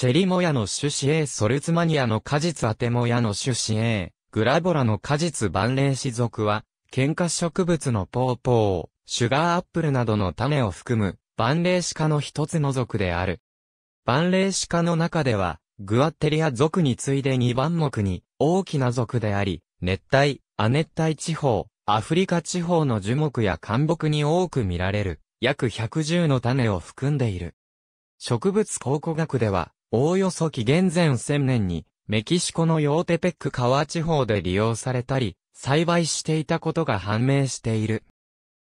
チェリモヤの種子 A ソルツマニアの果実アテモヤの種子 A、グラボラの果実万霊子属は、喧嘩植物のポーポー、シュガーアップルなどの種を含む、万霊子科の一つの属である。万霊子科の中では、グアテリア属に次いで2番目に大きな属であり、熱帯、亜熱帯地方、アフリカ地方の樹木や灌木に多く見られる、約110の種を含んでいる。植物考古学では、おおよそ紀元前1000年に、メキシコのヨーテペック川地方で利用されたり、栽培していたことが判明している。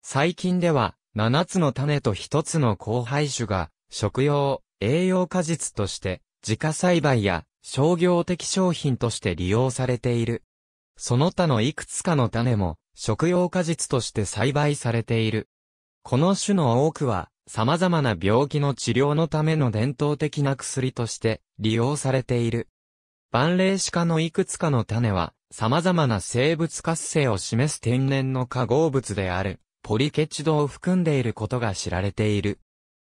最近では、7つの種と1つの交配種が、食用、栄養果実として、自家栽培や商業的商品として利用されている。その他のいくつかの種も、食用果実として栽培されている。この種の多くは、様々な病気の治療のための伝統的な薬として利用されている。万霊歯科のいくつかの種は、様々な生物活性を示す天然の化合物である、ポリケチドを含んでいることが知られている。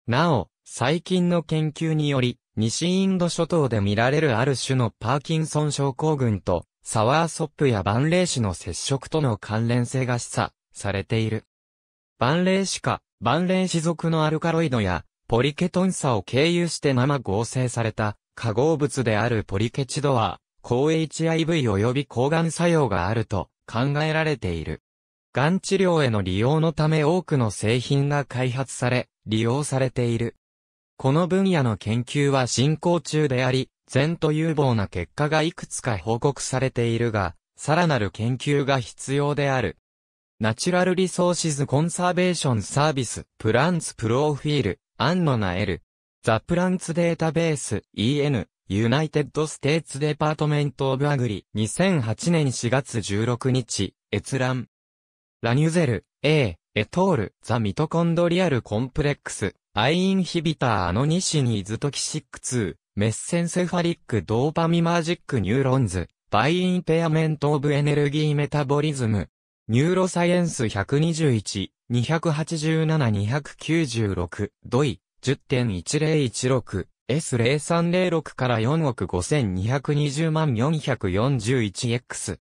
なお、最近の研究により、西インド諸島で見られるある種のパーキンソン症候群と、サワーソップや万霊種の接触との関連性が示唆されている。万霊歯科、万霊種属のアルカロイドや、ポリケトン差を経由して生合成された化合物であるポリケチドは、抗 HIV 及び抗がん作用があると考えられている。がん治療への利用のため多くの製品が開発され、利用されている。この分野の研究は進行中であり、前途有望な結果がいくつか報告されているが、さらなる研究が必要である。Natural Resources Conservation Service、Plants Profile、Annona L、The Plants Database、EN、United States Department of Agri、2008年4月16日、閲覧。 Lannuzel、A、et al、The mitochondrial complex、I inhibitor annonacin is toxic to、mesencephalic dopaminergic neurons、by impairment of energy metabolism、Neuroscience 121、287-296、 DOI、10.1016、S0306 から4億5220万 441X。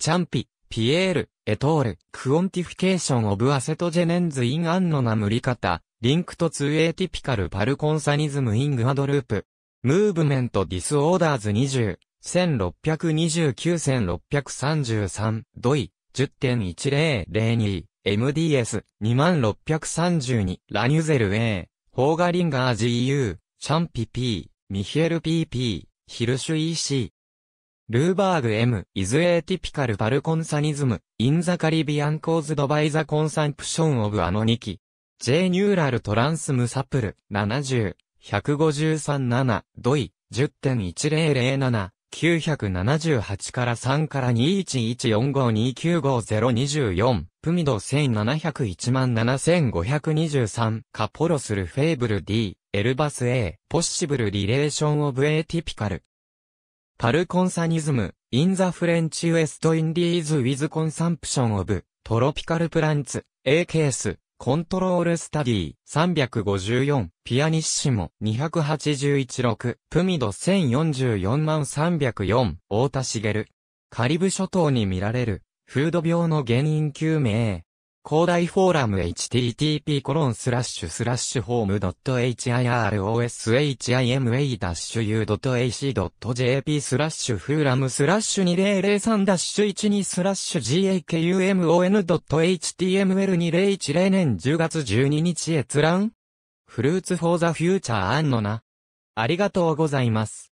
Champy、Pierre、et al、Quantification of acetogenins in Annona muricata、linked to atypical parkinsonism in Guadeloupe、Movement Disorders 20、1629-1633、 DOI、10.1002、MDS、2632、 Lannuzel A、Höglinger GU、Champy P、Michel PP、Hirsch EC。Ruberg M、Is atypical parkinsonism、in the Caribbean caused by the consumption of Annonaceae。J Neural Transm Suppl、70、153-7、 DOI、10.1007、978から3から21145295024、 PMID 17017523、Caparros-Lefebvre D、Elbaz A、Possible relation of atypical。parkinsonism、in the French West Indies with consumption of、tropical plants、a case、control study 354、ピアニッシモ2816、 PMID 1044万304、大田茂。カリブ諸島に見られる、フード病の原因究明。広大フォーラム http コロンスラッシュスラッシュ home .hiroshima-u.ac.jp スラッシュ forum スラッシュ2003ダッシュ12スラッシュ gakumon.html2010 年10月12日閲覧 Fruits for the Future Annona。ありがとうございます。